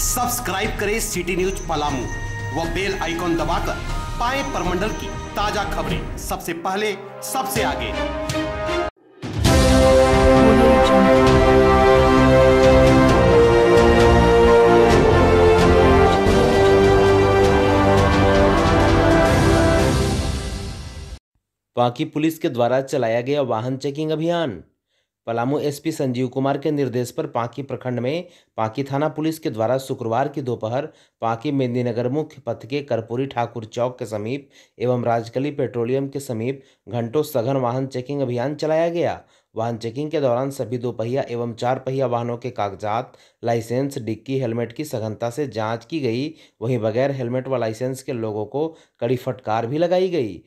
Subscribe करें city news Palamu व bell icon दबाकर पाएँ परमंडल की ताज़ा खबरें। सबसे पहले, सबसे आगे। पाकी पुलिस के द्वारा चलाया गया वाहन चेकिंग अभियान पलामू एसपी संजीव कुमार के निर्देश पर पांकी प्रखंड में पांकी थाना पुलिस के द्वारा शुक्रवार की दोपहर पांकी मेदिनीनगर मुख्य पथ के कर्पूरी ठाकुर चौक के समीप एवं राजकली पेट्रोलियम के समीप घंटों सघन वाहन चेकिंग अभियान चलाया गया। वाहन चेकिंग के दौरान सभी दो पहिया एवं चार पहिया वाहनों के कागजात, लाइसेंस, डिक्की, हेलमेट की सघनता से जाँच की गई। वहीं बगैर हेलमेट व लाइसेंस के लोगों को कड़ी फटकार भी लगाई गई।